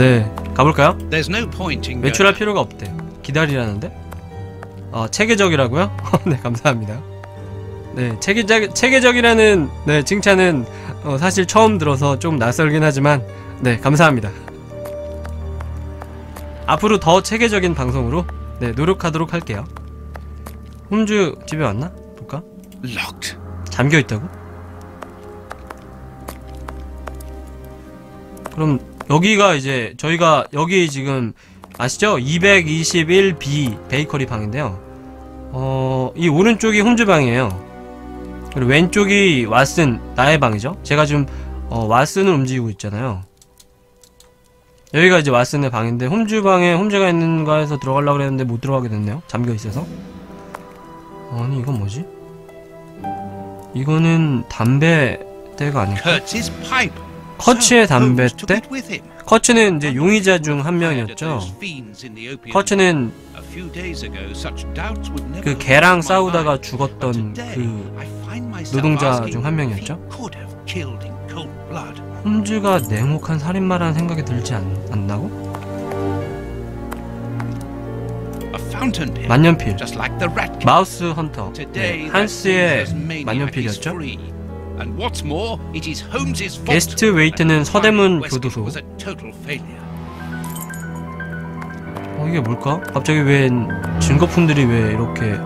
네 가볼까요? There's no point in 외출할 going. 필요가 없대 기다리라는데? 어 체계적이라고요? 네 감사합니다 네 체계적, 체계적이라는 네 칭찬은 어, 사실 처음 들어서 좀 낯설긴 하지만 네 감사합니다 앞으로 더 체계적인 방송으로 네 노력하도록 할게요 홈즈 집에 왔나? 볼까? Locked. 잠겨 있다고? 그럼 여기가 이제 저희가 여기 지금 아시죠? 221B 베이커리 방인데요. 어, 이 오른쪽이 홈즈 방이에요. 그리고 왼쪽이 왓슨 나의 방이죠. 제가 지금 어, 왓슨을 움직이고 있잖아요. 여기가 이제 왓슨의 방인데 홈즈 방에 홈즈가 있는가 해서 들어가려고 그랬는데 못 들어가게 됐네요. 잠겨 있어서. 아니 이건 뭐지? 이거는 담배대가 아닐까? 커츠의 with him. 커츠는 이제 용의자 중 한 명이었죠. 커츠는 그 개랑 싸우다가. 죽었던 그 노동자 중 한 명이었죠. 홈즈가 냉혹한 살인마라는 생각이 들지 않, 않나고? 만년필. 마우스 헌터 네, 한스의 만년필이었죠. 게스트 웨이트는 서대문 교도소. 어 이게 뭘까? 갑자기 왜 증거품들이 왜 이렇게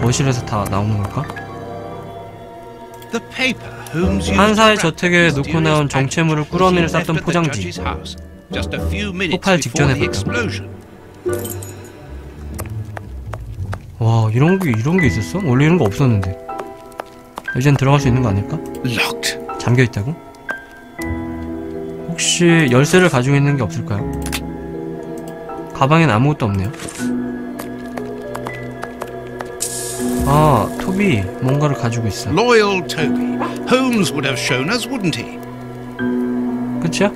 거실에서 다 나오는 걸까? Wrap 저택에 놓고 나온 정체물을 꾸러미를 쌌던 포장지. 폭발 직전에. 와 이런 게 이런 게 있었어? 원래 이런 거 없었는데 이젠 들어갈 수 있는 거 아닐까? Locked. 잠겨 있다고? 혹시 열쇠를 가지고 있는 게 없을까요? 가방엔 아무것도 없네요. 아, 토비 뭔가를 가지고 있어. Loyal Toby. Holmes would have shown us, wouldn't he? 끝이야?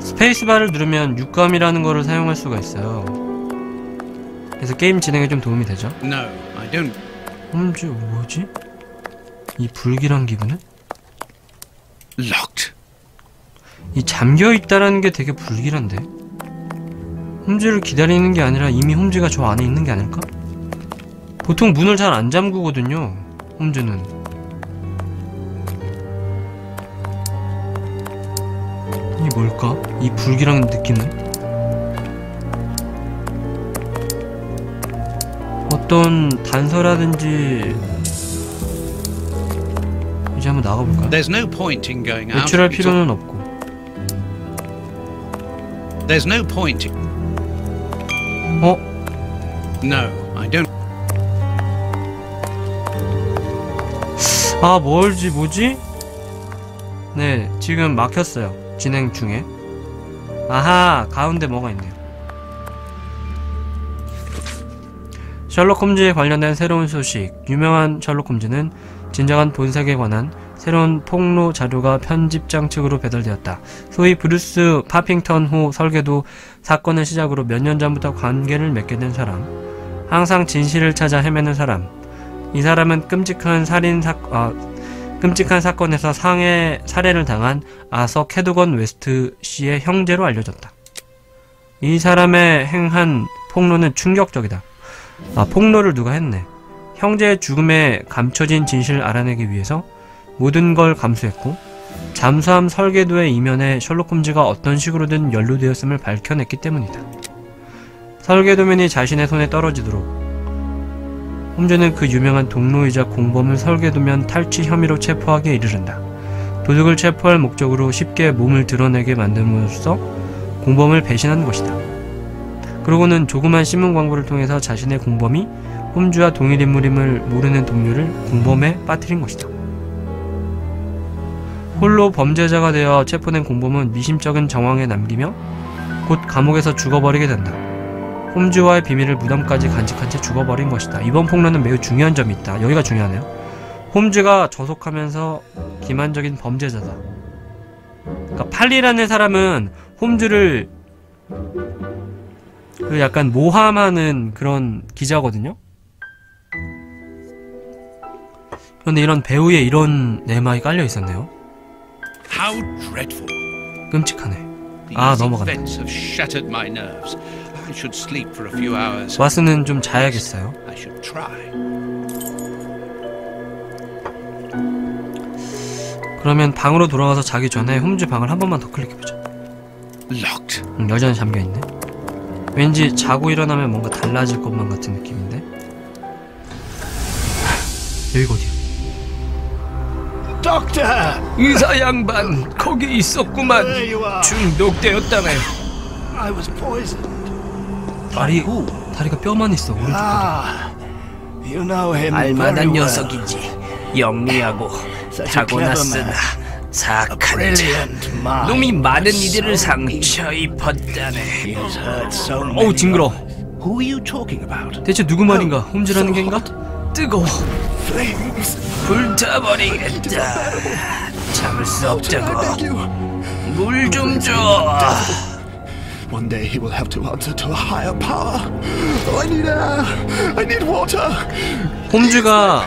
스페이스바를 누르면 육감이라는 거를 사용할 수가 있어요. 그래서 게임 진행에 좀 도움이 되죠. No, I don't. 홈즈 뭐지? 이 불길한 기분은? Locked. 이 잠겨 있다라는 게 되게 불길한데. 홈즈를 기다리는 게 아니라 이미 홈즈가 저 안에 있는 게 아닐까? 보통 문을 잘 안 잠그거든요. 홈즈는. 이 뭘까? 이 불길한 느낌은? 어떤 단서라든지 이제 한번 나가볼까요? There's no point in going out. 외출할 필요는 없고 There's no point. In... 어? No, I don't. 아 뭘지 뭐지? 네 지금 막혔어요 진행 중에 아하 가운데 뭐가 있네요 셜록 홈즈에 관련된 새로운 소식 유명한 셜록 홈즈는 진정한 본색에 관한 새로운 폭로 자료가 편집장 측으로 배달되었다. 소위 브루스 파팅턴 호 설계도 사건을 시작으로 몇 년 전부터 관계를 맺게 된 사람 항상 진실을 찾아 헤매는 사람 이 사람은 끔찍한 살인 사 아, 끔찍한 사건에서 상해 살해를 당한 아서 캐두건 웨스트 씨의 형제로 알려졌다. 이 사람의 행한 폭로는 충격적이다. 아, 폭로를 누가 했네. 형제의 죽음에 감춰진 진실을 알아내기 위해서 모든 걸 감수했고 잠수함 설계도의 이면에 셜록 홈즈가 어떤 식으로든 연루되었음을 밝혀냈기 때문이다. 설계도면이 자신의 손에 떨어지도록 홈즈는 그 유명한 동로이자 공범을 설계도면 탈취 혐의로 체포하기에 이르른다. 도둑을 체포할 목적으로 쉽게 몸을 드러내게 만듦으로써 공범을 배신한 것이다. 그러고는 조그만 신문 광고를 통해서 자신의 공범이 홈즈와 동일 인물임을 모르는 동료를 공범에 빠뜨린 것이다. 홀로 범죄자가 되어 체포된 공범은 미심쩍은 정황에 남기며 곧 감옥에서 죽어버리게 된다. 홈즈와의 비밀을 무덤까지 간직한 채 죽어버린 것이다. 이번 폭로는 매우 중요한 점이 있다. 여기가 중요하네요. 홈즈가 저속하면서 기만적인 범죄자다. 그러니까 팔리라는 사람은 홈즈를 그 약간 모함하는 그런 기자거든요. 그런데 이런 배우의 이런 내막이 깔려 있었네요. How dreadful. 끔찍하네. 아, hours. 왓슨은 좀 자야겠어요. 그러면 방으로 돌아가서 자기 전에 홈즈 방을 한 번만 더 클릭해보자. Locked. 음, 여전히 잠겨있네. 왠지 자고 일어나면 뭔가 달라질 것만 같은 느낌인데? 여기가 어디야? Doctor! 의사 양반 거기 있었구만 was poisoned. 다리 다리가 뼈만 있어 오른쪽 다리 very 알만한. 녀석이지. 영리하고 타고났으나 사악한 자. 놈이 많은 이들을 상처 입었다네. 어우 징그러? 대체 누구 말인가 홈즈라는 겐가? 뜨거워. 불타버리겠다. 참을 수 없다고. 물 좀 줘. One day he will have to answer to a higher power. Oh, I need air. I need water. 홈즈가.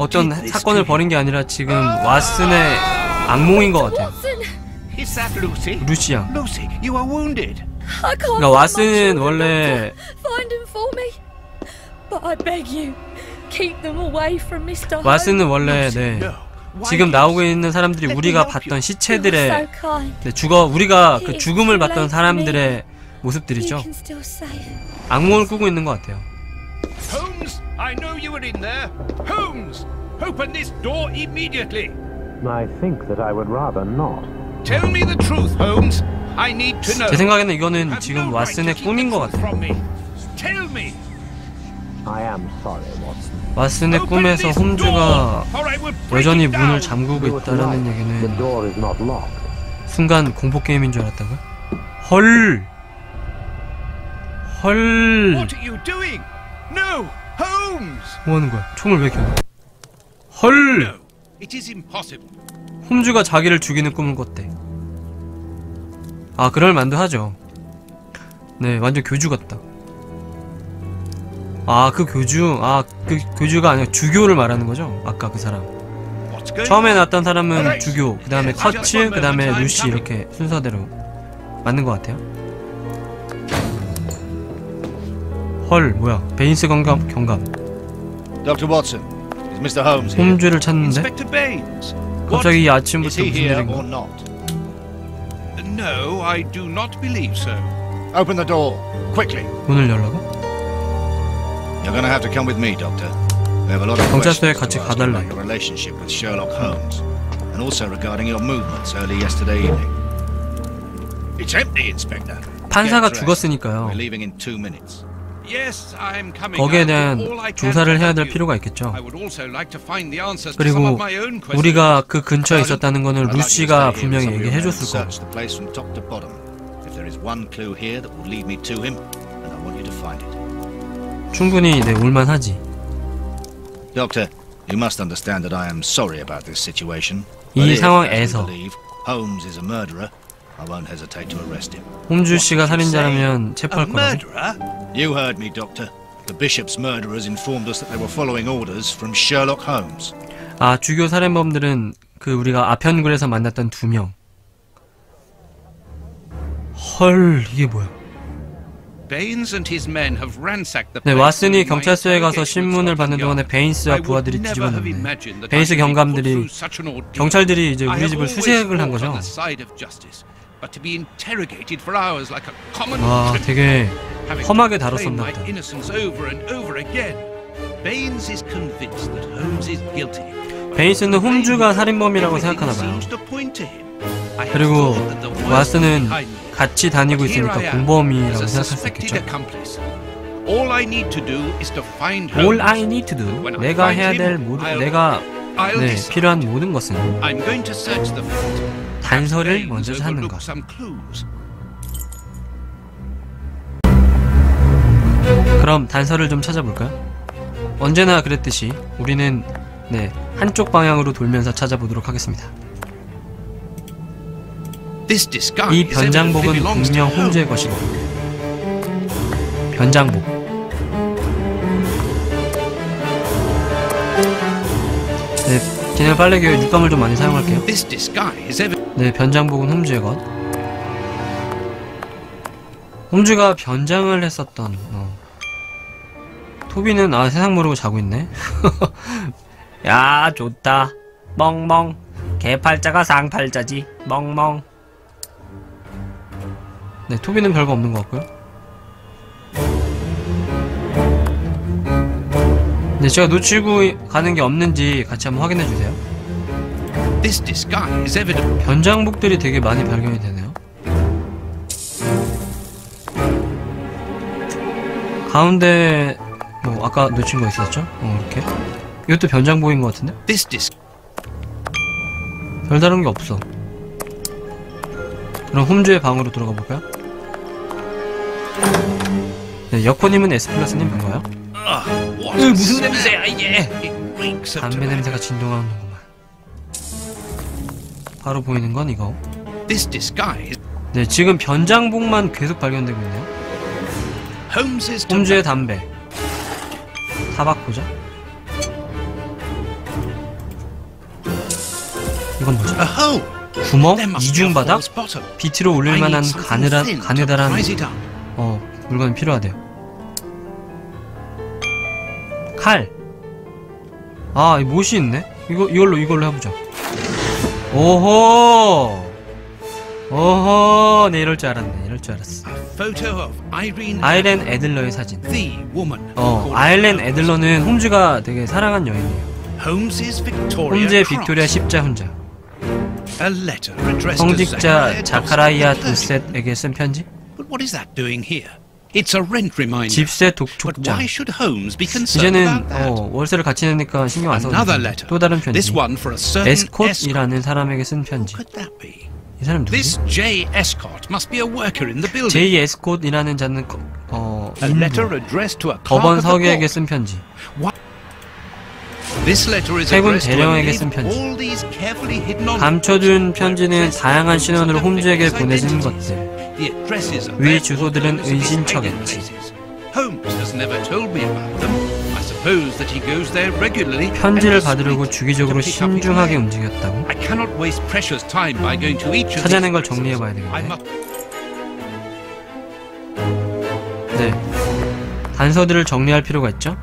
어떤 사건을 벌인 게 아니라 지금 왓슨의 악몽인 것 같아요? 루시 양 그러니까 왓슨은 원래. 왓슨은 원래 네 지금 나오고 있는 사람들이 우리가. 봤던 시체들의. 네, 죽어 우리가 그 죽음을 봤던 사람들의 모습들이죠. 악몽을 꾸고 있는 것 같아요 I know you were in there. Holmes, open this door immediately. I think that I would rather not. Tell me the truth, Holmes. I need to know. 제 생각에는 이거는 지금 no right to 왓슨의 꿈인 것 같아요. Tell me. I am sorry, Watson. 왓슨의 꿈에서 홈즈가 여전히 문을. 잠그고 있다라는 얘기는 door is not locked. 순간 공포 게임인 줄 알았다고요? 헐! 헐! What are you doing? No. 뭐 하는 거야? 총을 왜 켜? 헐! 홈즈가 자기를 죽이는 꿈을 꿨대. 아, 그럴 만도 하죠. 네, 완전 교주 같다. 아, 그 교주, 아, 그 교주가 아니라 주교를 말하는 거죠? 아까 그 사람. 처음에? 나왔던 사람은 주교, 그 다음에 커츠, 그 다음에 루시 이렇게 순서대로 맞는 것 같아요. 헐, 뭐야? 베인스 경감, 경감. Dr. Watson, is Mr. Holmes here? 홈즈를 찾는데 Inspector Baines. 갑자기 이 Is 아침부터 he 무슨 here 일인가? or not? No, I do not believe so. Open the door, quickly. 문을 열라고? You're going to have to come with me, Doctor. We have a lot of 경찰서에 questions 같이 to ask 가달래. about your relationship with Sherlock Holmes, and also regarding your movements early yesterday evening. It's empty, Inspector. 판사가 Get dressed. 죽었으니까요. We're leaving in two minutes. Yes, I'm coming. 거기에 I'll do 대한 all I can 조사를 해야 될. 필요가 있겠죠. I would also like to find the answers to some 그리고. 우리가 그 근처에 있었다는 to 루시가 분명히 얘기해 줬을 거고 Search the place from top to bottom. If there is one clue here that will lead me to him, then I want you to find it. 충분히 네 올만하지. Doctor, you must understand that I am sorry about this situation. 이 상황에서 you believe, Holmes is a murderer, I won't hesitate to arrest him. 홈즈 씨가 살인자라면 A 체포할 거라고. murderer? You heard me, Doctor. The bishop's murderers informed us that they were following orders from Sherlock Holmes. 아 주교 살인범들은 그 우리가 아편굴에서 만났던 두 명. 헐 이게 뭐야? Baines and his men have ransacked the 네 place 왓슨이 경찰서에 가서 신문을 받는 동안에. 베인스와 부하들이 뒤집어놨네. imagined that 베인스 경감들이 through such an ordeal. 경찰들이 이제 I 우리 have 집을 always 수색을 한 거죠. But to be interrogated for hours like a common 와 되게 험하게 다뤘었나 보다. innocence over and over again. Baines is convinced that Holmes is guilty. 베인스는 홈즈가 살인범이라고 생각하나 봐요. seems to point to him. I have 그리고 왓슨은. 같이 다니고 있으니까 공범이라고 suspected 생각했었겠죠. accomplice. All I need to do is to find All. I need to do. 내가 해야 될 모든 내가 네. 필요한 모든 것은 I'm going to search the vault. 단서를 먼저 찾는 것. 그럼 단서를 좀 찾아볼까요? 언제나 그랬듯이 우리는 네 한쪽 방향으로 돌면서 찾아보도록 하겠습니다. 이 변장복은 분명 홈즈의. 것이고 변장복 네, 걔네 빨래교회 육감을 좀 많이 사용할게요. 네, 변장복은 홈즈의 것. 홈즈가 변장을 했었던 어. 토비는 아 세상 모르고 자고 있네. 야 좋다. 멍멍. 개팔자가 상팔자지. 멍멍. 네 토비는 별거 없는 것 같고요. 네 제가 놓치고 가는 게 없는지 같이 한번 확인해 주세요 This disguise evidently 변장복들이 되게 많이 발견이 되네요. 가운데 뭐 아까 놓친 거 있었죠? 어 이렇게 이것도 변장복인 것 같은데? this dis 별다른 게 없어. 그럼 홈즈의 방으로 들어가 볼까요? 네, 여코님은? Ugh, what 으, a 무슨 smell. 냄새야 이게? 담배. 냄새가 진동하는구만. 바로 보이는 건 이거. This disguise 네, 지금 변장복만 계속 발견되고 있네요. Holmes's 홈즈의. 담배. 타박 보자. 이건 hole. 구멍? There must be a 이중바닥? false bottom. 비트로 올릴 I need 만한 something 가느라, thin to 가느다란 prise it up. 어, 물건이 필요하대요. 칼. 아, 이 못이 있네? 이거, 이걸로, 이걸로 해보자. 오호! 오호! 네, 이럴 줄 알았네. 이럴 줄 알았어. 아일렌 애들러의 사진. 어, Holmes. 애들러는 홈즈가 되게 사랑한 여인이에요. 홈즈의. 빅토리아 십자 훈자. 성직자 자카라이아 도셋에게 쓴 편지? But what is that doing here? It's a rent reminder. 집세 But 독촉장. why should Holmes be concerned 이제는 about that? 어, 월세를 같이 내니까 신경 안 써도 Another 돼. letter. 또 다른 편지. This one for a certain escort. 에스콧이라는 사람에게 쓴 편지. Who could that be? 이 사람 This 누구지? J. Escott must be a worker in the building. 제이 에스콧이라는 자는 거- 어 A letter 인부, addressed to a clerk 법원 of the 서기에게 court. 쓴 편지. This letter is 세군 대령에게 쓴 편지. 감춰둔 편지는 다양한 신원으로 홈즈에게 보내진 것들. 위 주소들은 은신처겠지. 편지를 받으려고 주기적으로 신중하게. 움직였다고. 찾아낸 걸. 정리해봐야 되겠네. 네. 단서들을 정리할 필요가 있죠.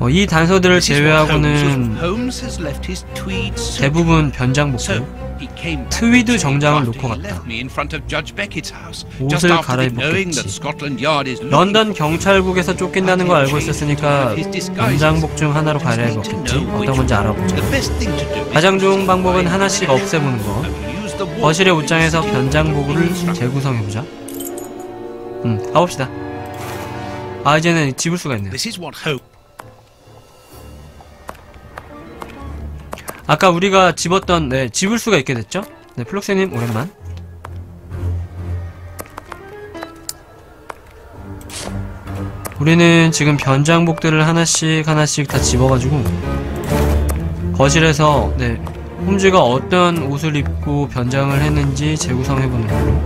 어, 이 단서들을 제외하고는. 대부분 back 트위드 정장을 놓고 갔다. 옷을 갈아입었겠지. 런던 경찰국에서 쫓긴다는 걸 알고 있었으니까 변장복 중 하나로 갈아입었겠지. 어떤 건지 알아보자. 가장 좋은 방법은 하나씩 없애보는 거. 거실의 옷장에서 변장복을. 재구성해보자. 음, 가봅시다. 아, 이제는 집을 수가 있네요. 아까 우리가 집었던, 네, 집을 수가 있게 됐죠? 네, 플록스님, 오랜만. 우리는 지금 변장복들을 하나씩 하나씩 다 집어가지고 거실에서 네 홈즈가 어떤 옷을 입고 변장을 했는지 재구성해보는 걸로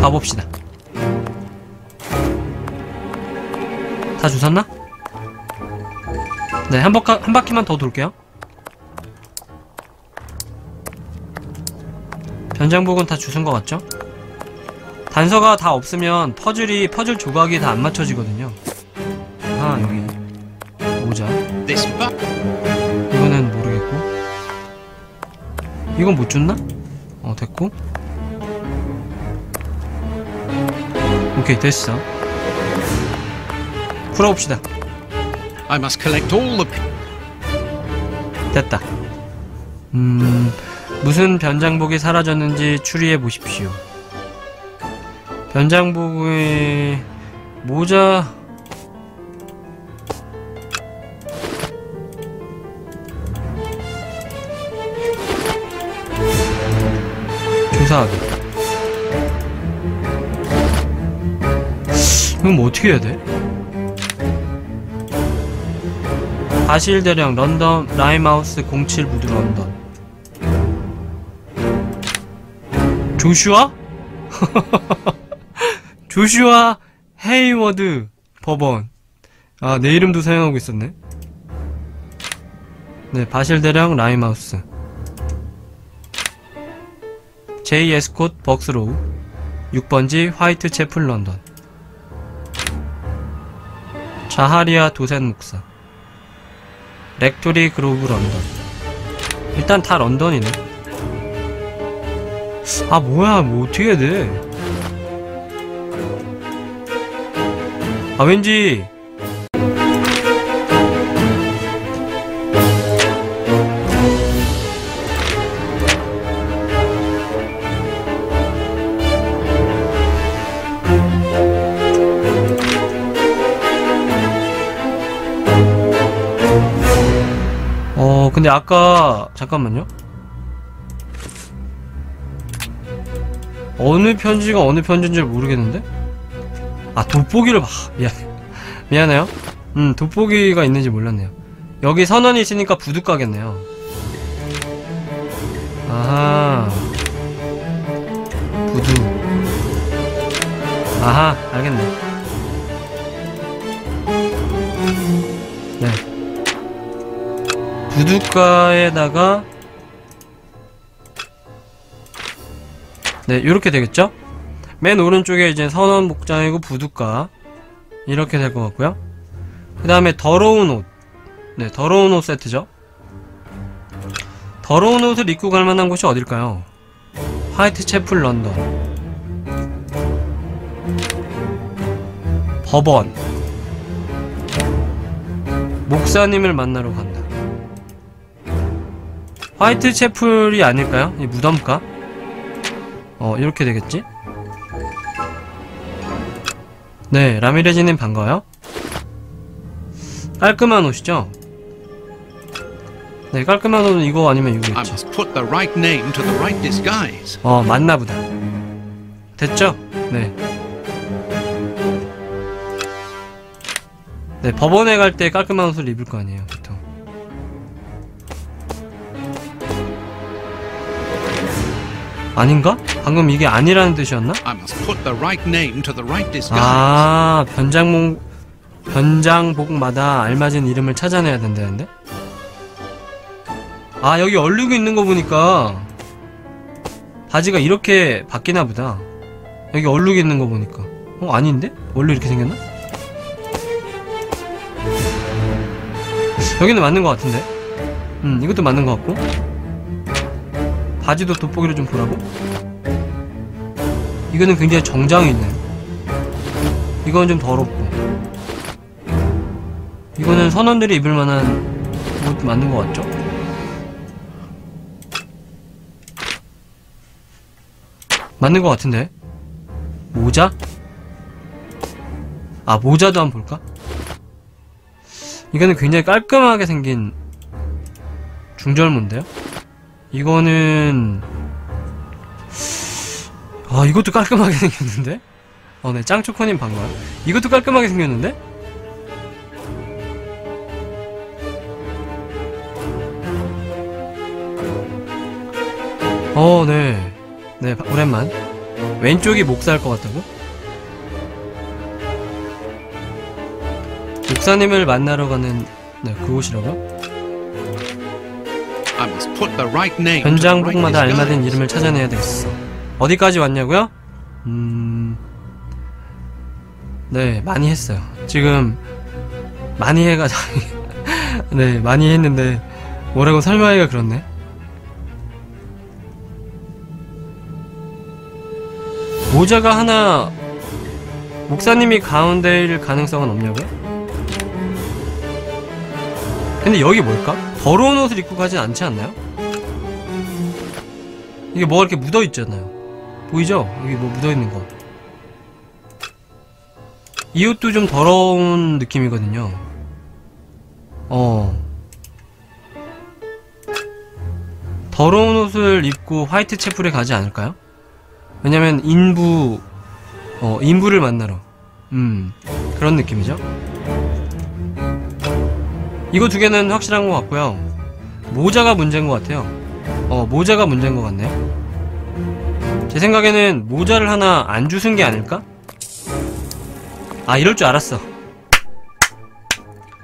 가봅시다 다 주웠나? 네, 한, 바퀴, 한 바퀴만 더 돌게요. 변장복은 다 주운 것 같죠? 단서가 다 없으면 퍼즐이 퍼즐 조각이 다 안 맞춰지거든요. 아 여기. 모자. bu- 이거는 모르겠고. 이건 못 줬나? 어 됐고. 오케이 됐어. 풀어봅시다 I must collect all the 됐다. 음 무슨 변장복이 사라졌는지 추리해 보십시오. 변장복의 모자. 조사하기 이건 뭐 어떻게 해야 돼? 바실 대령 런던 라임하우스 07 부두 런던. 조슈아? 조슈아 헤이워드 법원. 아 내 이름도 사용하고 있었네. 네 바실 대령 라임하우스. 제이 에스콧 벅스로우. 6번지 화이트 채플 런던. 자하리아 도센 목사 렉토리 그로브 런던. 일단 다 런던이네. 아 뭐야 뭐 어떻게 해야 돼? 아 왠지 근데 아까 잠깐만요. 어느 편지가 어느 편지인지 모르겠는데? 아 돋보기를 봐. 미안. 미안해요. 음 돋보기가 있는지 몰랐네요. 여기 선언이 있으니까 부둣 가겠네요. 아하. 부두. 아하 알겠네 네 부둣가에다가 네 이렇게 되겠죠? 맨 오른쪽에 이제 선원 복장이고 부둣가 이렇게 될 것 같고요. 그 다음에 더러운 옷. 네, 더러운 옷 세트죠? 더러운 옷을 입고 갈 만한 곳이 어딜까요? 화이트 채플 런던. 법원. 목사님을 만나러 간다 화이트 채플이 아닐까요? 이 무덤가? 어 이렇게 되겠지? 네 라미레즈님 반가워요 깔끔한 옷이죠? 네 깔끔한 옷은 이거 아니면 이거겠죠. 어 맞나보다 됐죠? 네. 네 법원에 갈 때 깔끔한 옷을 입을 거 아니에요 보통 아닌가? 방금 이게 아니라는 뜻이었나? 아 변장목 변장복마다 알맞은 이름을 찾아내야 된다는데? 아 여기 얼룩이 있는 거 보니까 바지가 이렇게 바뀌나 보다 여기 얼룩이 있는 거 보니까 어 아닌데? 원래 이렇게 생겼나? 여기는 맞는 거 같은데 음 이것도 맞는 거 같고 바지도 돋보기로 좀 보라고 이거는 굉장히 정장이 있네 이건 좀 더럽고 이거는 선원들이 입을 만한 옷 맞는 것 같죠? 맞는 것 같은데 모자? 아 모자도 한번 볼까? 이거는 굉장히 깔끔하게 생긴 중절모인데요? 이거는 아 이것도 깔끔하게 생겼는데? 어네 짱초코님 반가워요 이것도 깔끔하게 생겼는데? 어, 네. 네, 바- 오랜만. 왼쪽이 목사일 것 같다고? 목사님을 만나러 가는, 네, 그곳이라고요? 현장복마다 알맞은. 이름을 찾아내야 되겠어. 어디까지 왔냐고요? 음, 네, 많이 했어요. 지금, 많이 해가지고, 네, 많이 했는데, 뭐라고 설명하기가 그렇네. 모자가 하나, 목사님이 가운데일 가능성은 없냐고요? 근데 여기 뭘까? 더러운 옷을 입고 가진 않지 않나요? 이게 뭐가 이렇게 묻어 있잖아요. 보이죠? 여기 뭐 묻어 있는 거. 이 옷도 좀 더러운 느낌이거든요. 어. 더러운 옷을 입고 화이트 채플에 가지 않을까요? 왜냐면 인부, 어, 인부를 만나러. 음, 그런 느낌이죠. 이거 두 개는 확실한 것 같고요. 모자가 문제인 것 같아요. 어, 모자가 문제인 것 같네요. 제 생각에는 모자를 하나 안 주순 게 아닐까? 아, 이럴 줄 알았어.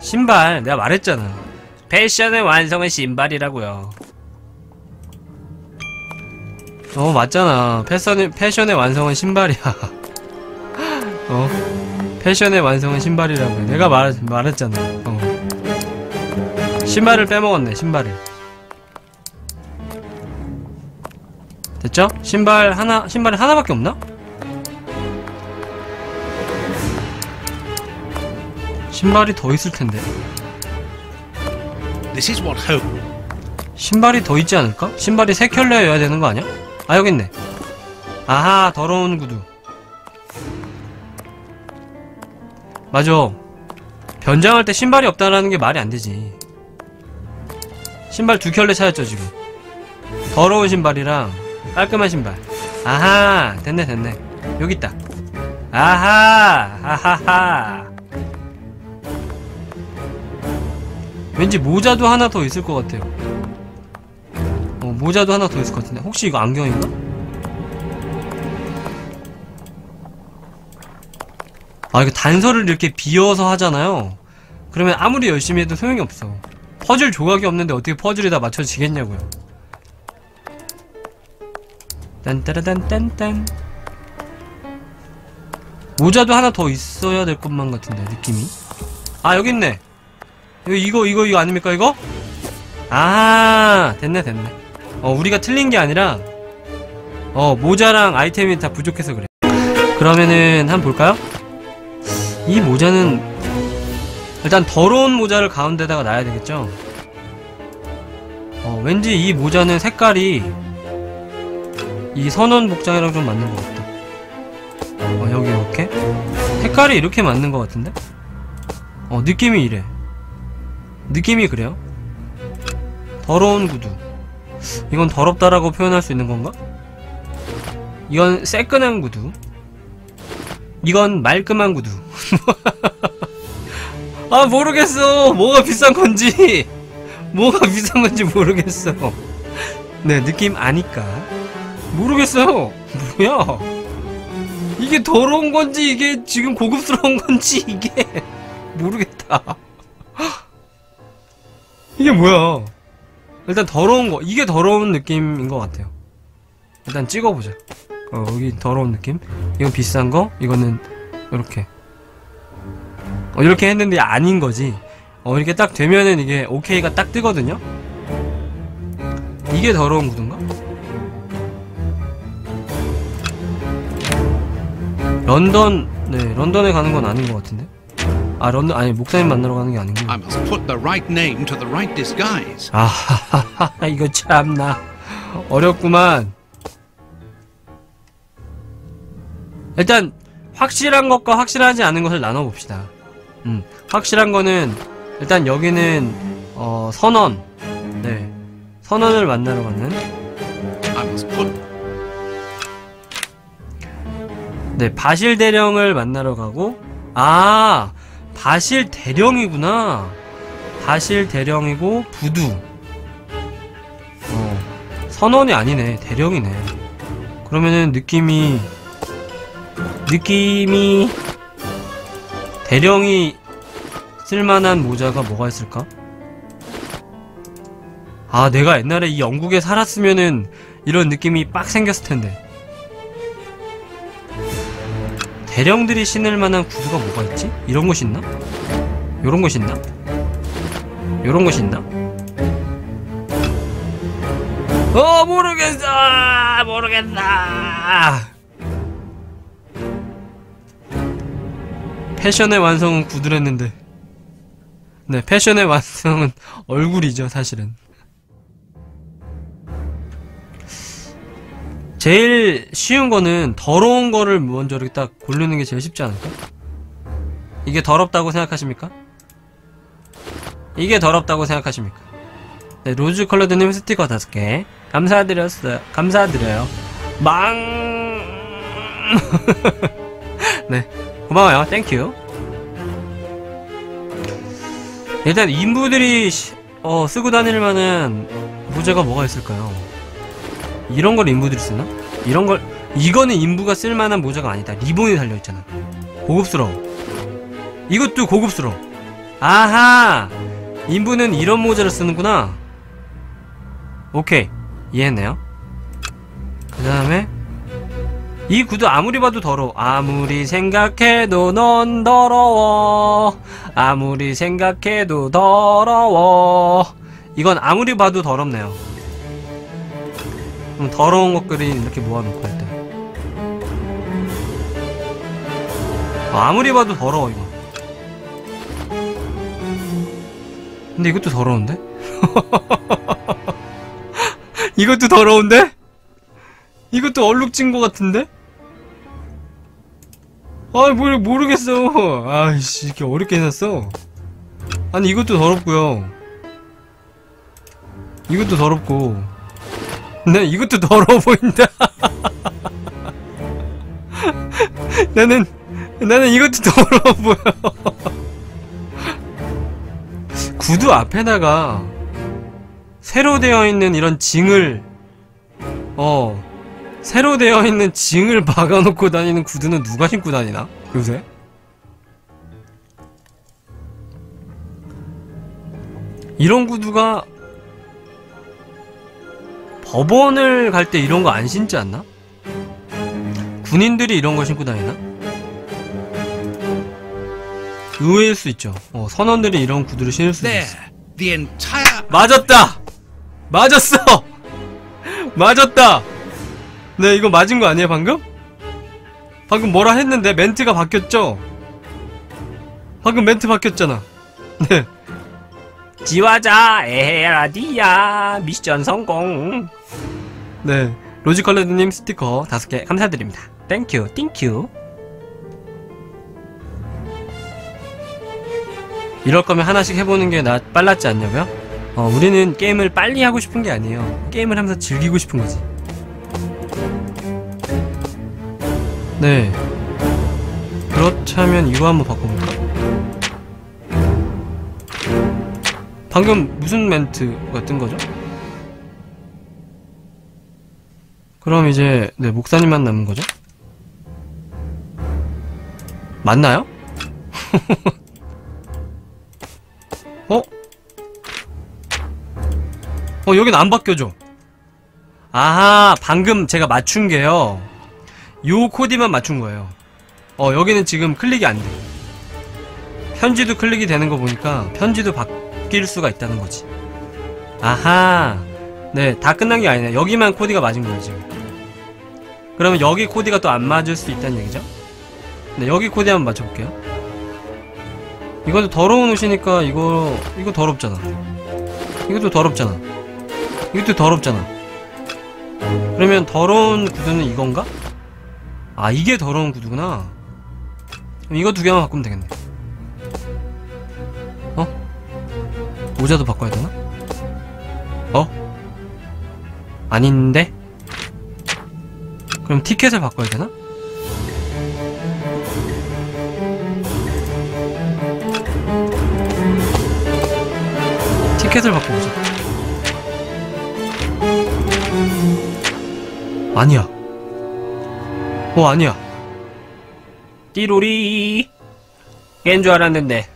신발, 내가 말했잖아. 패션의 완성은 신발이라고요. 어 맞잖아 패션의, 패션의 완성은 신발이야 어 패션의 완성은 신발이라고 내가 말, 말했잖아 어 신발을 빼먹었네 신발을 됐죠? 신발 하나 신발이 하나밖에 없나? 신발이 더 있을 텐데 This is what hope. 신발이 더 있지 않을까? 신발이 세 켤레여야 되는 거 아니야? 아 여기 있네 아하 더러운 구두 맞아 변장할 때 신발이 없다라는 게 말이 안 되지 신발 두 켤레 찾았죠 지금. 더러운 신발이랑 깔끔한 신발. 아하 됐네 됐네. 여기 있다. 아하 하하하. 왠지 모자도 하나 더 있을 것 같아요. 어, 모자도 하나 더 있을 것 같은데. 혹시 이거 안경인가? 아 이거 단서를 이렇게 비어서 하잖아요. 그러면 아무리 열심히 해도 소용이 없어 퍼즐 조각이 없는데 어떻게 퍼즐이 다 맞춰지겠냐고요. 딴따라단딴딴. 모자도 하나 더 있어야 될 것만 같은데 느낌이. 아 여기 있네. 이거 이거 이거 아닙니까 이거? 아 됐네 됐네. 어 우리가 틀린 게 아니라 어 모자랑 아이템이 다 부족해서 그래. 그러면은 한번 볼까요? 이 모자는 일단 더러운 모자를 가운데다가 놔야 되겠죠? 어 왠지 이 모자는 색깔이 이 선원 복장이랑 좀 맞는 것 같다. 어 여기 이렇게? 색깔이 이렇게 맞는 것 같은데? 어 느낌이 이래. 느낌이 그래요? 더러운 구두. 이건 더럽다라고 표현할 수 있는 건가? 이건 새끈한 구두. 이건 말끔한 구두 아 모르겠어. 뭐가 비싼 건지. 뭐가 비싼 건지 모르겠어. 네 느낌 아니까. 모르겠어요. 뭐야? 이게 더러운 건지 이게 지금 고급스러운 건지 이게. 모르겠다. 이게 뭐야? 일단 더러운 거 이게 더러운 느낌인 것 같아요. 일단 찍어보자. 어 여기 더러운 느낌? 이건 비싼 거? 이거는 이렇게 어 이렇게 했는데 아닌 거지. 어 이렇게 딱 되면은 이게 오케이가 딱 뜨거든요. 이게 더러운 구두인가? 런던 네 런던에 가는 건 아닌 것 같은데? 아 런던 아니 목사님 만나러 가는 게 아니고 I must put the right name to the right disguise. 아하하하 이거 참나. 어렵구만. 일단 확실한 것과 확실하지 않은 것을 나눠 봅시다 음 확실한 거는 일단 여기는 어 선원. 네. 선원을 만나러 가는. put 네 바실 대령을 만나러 가고. 아 바실 대령이구나. 바실 대령이고 부두. 어 선원이 아니네. 대령이네. 그러면은 느낌이 느낌이 대령이 쓸만한 모자가 뭐가 있을까? 아 내가 옛날에 이 영국에 살았으면은 이런 느낌이 빡 생겼을 텐데 대령들이 신을 만한 구두가 뭐가 있지? 이런 것이 있나? 요런 것이 있나? 요런 것이 있나? 어 모르겠어 모르겠다 패션의 완성은 구두랬는데 네 패션의 완성은 얼굴이죠 사실은 제일 쉬운 거는 더러운 거를 먼저 이렇게 딱 고르는 게 제일 쉽지 않을까? 이게 더럽다고 생각하십니까? 이게 더럽다고 생각하십니까? 네, 로지컬레드님 스티커 다섯 개 감사드렸어요. 감사드려요. 망. 네, 고마워요. Thank you. 일단 인부들이 시- 어, 쓰고 다닐 만한 모자가 뭐가 있을까요? 이런 걸 인부들이 쓰나? 이런 걸 이거는 인부가 쓸 만한 모자가 아니다. 리본이 달려 있잖아. 고급스러워. 이것도 고급스러워. 아하! 인부는 이런 모자를 쓰는구나. 오케이. 이해했네요. 그 다음에 이 구두 아무리 봐도 더러워 아무리 생각해도 넌 더러워 아무리 생각해도 더러워 이건 아무리 봐도 더럽네요 그럼 더러운 것들이 이렇게 모아놓고 할때 아무리 봐도 더러워 이거 근데 이것도 더러운데? 이것도 더러운데? 이것도 얼룩진 것 같은데? 아, 뭘 모르겠어. 아이씨, 이렇게 어렵게 해놨어. 아니, 이것도 더럽고요. 이것도 더럽고. 네, 이것도 더러워 보인다. 나는, 나는 이것도 더러워 보여. 구두 앞에다가 새로 되어 있는 이런 징을, 어, 새로 되어 있는 징을 박아놓고 다니는 구두는 누가 신고 다니나? 요새? 이런 구두가 법원을 갈 때 이런 거 안 신지 않나? 군인들이 이런 거 신고 다니나? 의외일 수 있죠. 어, 선원들이 이런 구두를 신을 There. 있어. 맞았다! 맞았어! 맞았다! 네, 이거 맞은 거 아니에요, 방금? 방금 뭐라 했는데 멘트가 바뀌었죠? 방금 멘트 바뀌었잖아. 네. 지화자 에라디야 미션 성공. 네. 로지컬레드님 스티커 다섯 개 감사드립니다. Thank you, thank you. 이럴 거면 하나씩 해보는 게 더 빨랐지 않냐고요? 어, 우리는 게임을 빨리 하고 싶은 게 아니에요. 게임을 하면서 즐기고 싶은 거지. 네. 그렇다면 이거 한번 바꿔볼까? 방금 무슨 멘트가 뜬 거죠? 그럼 이제 네 목사님만 남은 거죠? 맞나요? 어? 어 여긴 안 바뀌어져 아하 방금 제가 맞춘 게요 요 코디만 맞춘 거예요. 어 여기는 지금 클릭이 안돼. 편지도 클릭이 되는 거 보니까 편지도 바뀔 수가 있다는 거지. 아하. 네다 끝난 게 아니네. 여기만 코디가 맞은 지금. 그러면 여기 코디가 또 안 맞을 수 있다는 얘기죠? 네 여기 코디 한번 맞춰볼게요. 이것도 더러운 옷이니까 이거 이거 더럽잖아. 이것도 더럽잖아. 이것도 더럽잖아. 그러면 더러운 구두는 이건가? 아 이게 더러운 구두구나 이거 두 개만 바꾸면 되겠네 어? 모자도 바꿔야 되나? 어? 아닌데? 그럼 티켓을 바꿔야 되나? 티켓을 바꿔보자 아니야 어 아니야. 띠로리. 깬 줄 알았는데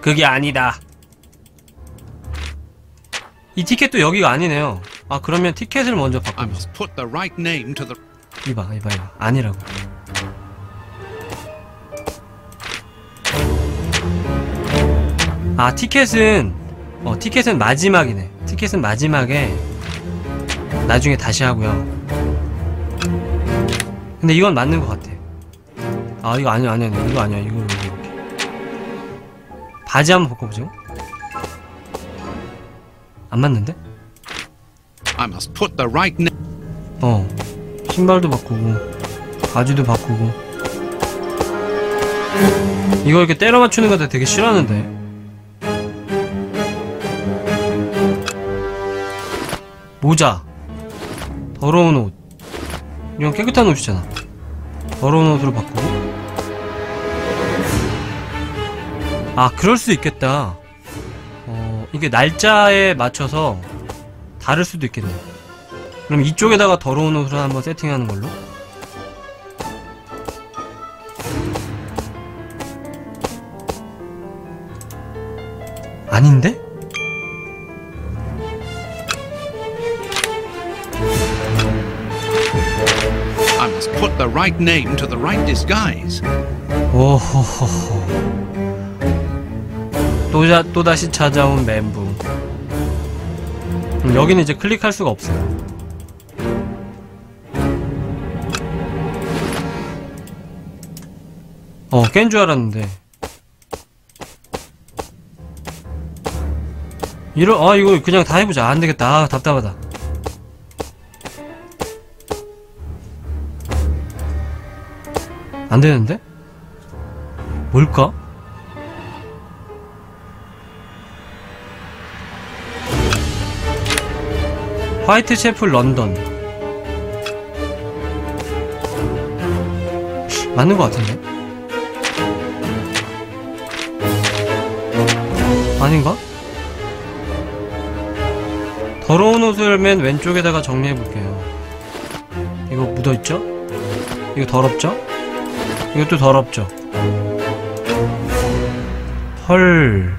그게 아니다. 이 티켓도 여기가 아니네요. 아 그러면 티켓을 먼저 the. 이봐 이봐 이봐. 아니라고. 아 티켓은 어 티켓은 마지막이네. 티켓은 마지막에 나중에 다시 하고요 근데 이건 맞는 것 같아. 아 이거 아니야 아니야 아니야. 이거 아니야 이거 이거 바지 한번 바꿔보죠. 안 맞는데? I must put the right. 어. 신발도 바꾸고 바지도 바꾸고. 이거 이렇게 때려 맞추는 거 되게 싫어하는데. 모자. 더러운 옷. 이건 깨끗한 옷이잖아 더러운 옷으로 바꾸고? 아 그럴 수 있겠다. 어 이게 날짜에 맞춰서 다를 수도 있겠네. 그럼 이쪽에다가 더러운 옷을 한번 세팅하는 걸로? 아닌데? Right name to the right disguise. 오호호호. 또자, 또다시 찾아온 멘붕. 음, 여기는 이제 클릭할 수가 없어요. 어, 깬 줄 알았는데. 이러, 아, 이거 그냥 다 해보자. 안 되겠다. 아, 답답하다. 안 되는데? 뭘까? 화이트 셰프 런던 맞는 것 같은데? 아닌가? 더러운 옷을 맨 왼쪽에다가 정리해볼게요 이거 묻어있죠? 이거 더럽죠? 이것도 더럽죠? 헐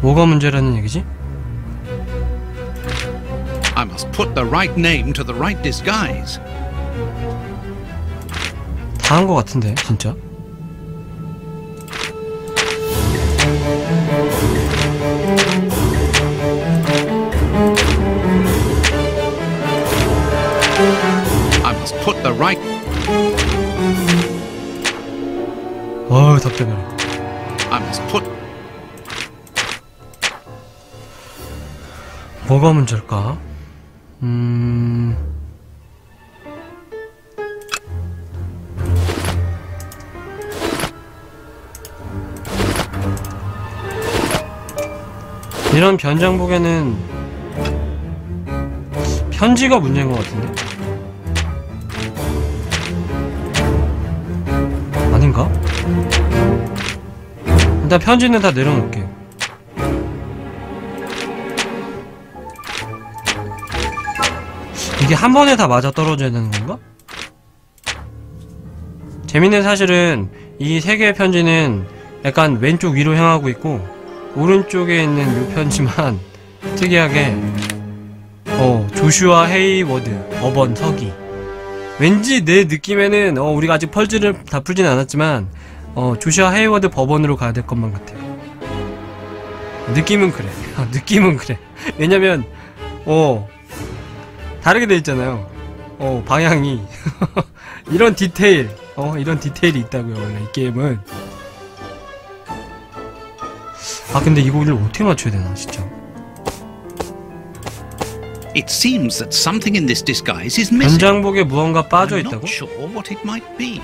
뭐가 문제라는 얘기지? I must put the right name to the right disguise. 다 한 것 같은데 진짜 I must put the right 어우 답답해라 I must put 뭐가 문제일까? 음... 이런 변장복에는 편지가 문제인 것 같은데? 일단 편지는 다 내려놓을게요. 이게 한 번에 다 맞아 떨어져야 되는 건가? 재밌는 사실은 이 세 개의 편지는 약간 왼쪽 위로 향하고 있고 오른쪽에 있는 요 편지만 특이하게 어 조슈아 헤이워드 법원 서기 왠지 내 느낌에는 어 우리가 아직 펄즈를 다 풀진 않았지만 어 조슈아 헤이워드 법원으로 가야 될 것만 같아요 느낌은 그래 아, 느낌은 그래 왜냐면 어 다르게 돼 있잖아요. 어, 방향이. 이런 디테일. 어, 이런 디테일이 있다고요, 원래 이 게임은. 아, 근데 이거를 어떻게 맞춰야 되나, 진짜. It seems that something in this disguise is missing. 변장복에 무언가 빠져 있다고? not sure what it might be.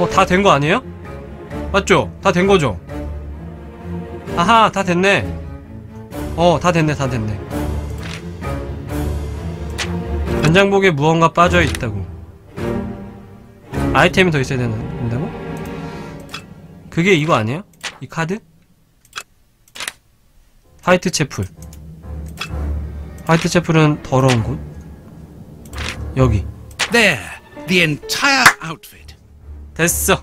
어, 다 된 거 아니에요? 맞죠? 다 된 거죠? 아하, 다 됐네. 어, 다 됐네, 다 됐네. 변장복에 무언가 빠져 있다고. 아이템이 더 있어야 되는- 된다고? 그게 이거 아니에요? 이 카드? 화이트 채플. 화이트 채플은 더러운 곳. 여기. There, the entire outfit. 됐어.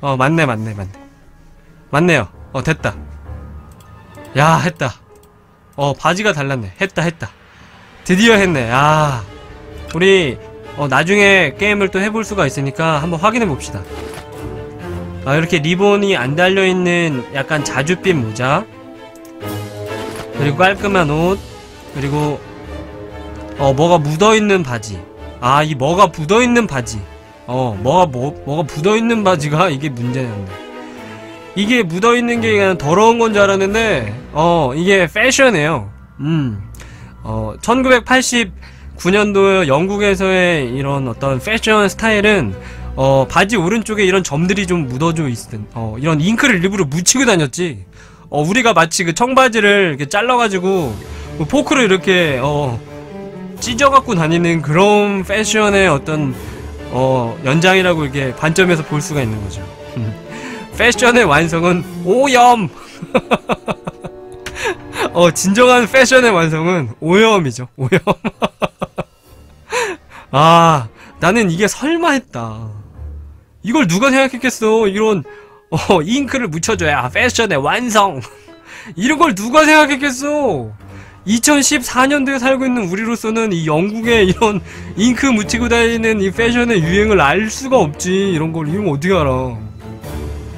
어, 맞네, 맞네, 맞네. 맞네요. 어, 됐다. 야, 했다. 어, 바지가 달랐네. 했다, 했다. 드디어 했네. 아, 우리, 어, 나중에 게임을 또 해볼 수가 있으니까 한번 확인해 봅시다. 아, 이렇게 리본이 안 달려있는 약간 자줏빛 모자. 그리고 깔끔한 옷. 그리고, 어, 뭐가 묻어있는 바지. 아, 이 뭐가 묻어있는 바지. 어, 뭐가 뭐, 뭐가 묻어있는 바지가 이게 문제였네. 이게 묻어있는 게 그냥 더러운 건 줄 알았는데, 어, 이게 패션이에요. 음, 어, 1989년도 영국에서의 이런 어떤 패션 스타일은, 어, 바지 오른쪽에 이런 점들이 좀 묻어져 있은, 어, 이런 잉크를 일부러 묻히고 다녔지. 어, 우리가 마치 그 청바지를 이렇게 잘라가지고, 뭐 포크를 이렇게, 어, 찢어갖고 다니는 그런 패션의 어떤 어, 연장이라고 이게 관점에서 볼 수가 있는 거죠. 음. 패션의 완성은 오염! 어, 진정한 패션의 완성은 오염이죠. 오염. 아, 나는 이게 설마 했다. 이걸 누가 생각했겠어. 이런, 어, 잉크를 묻혀줘야 패션의 완성. 이런 걸 누가 생각했겠어. 2014년도에 살고 있는 우리로서는 이 영국의 이런 잉크 묻히고 다니는 이 패션의 유행을 알 수가 없지. 이런 걸거 어떻게 알아?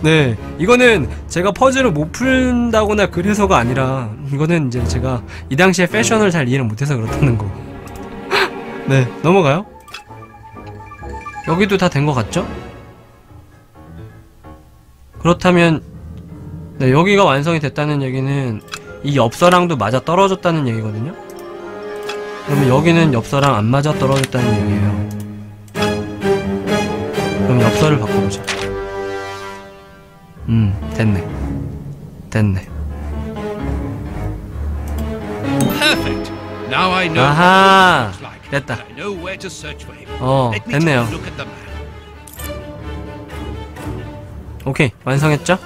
네, 이거는 제가 퍼즐을 못 푼다거나 그래서가 아니라 이거는 이제 제가 이 당시에 패션을 잘 이해를 못해서 그렇다는 거. 네, 넘어가요. 여기도 다 된 것 같죠? 그렇다면 네, 여기가 완성이 됐다는 얘기는 이 엽서랑도 맞아 떨어졌다는 얘기거든요. 그러면 여기는 엽서랑 안 맞아 떨어졌다는 얘기예요. 그럼 엽서를 바꿔보자. 음, 됐네. 됐네. 아하. 됐다. 어, 됐네요. 오케이, 완성했죠?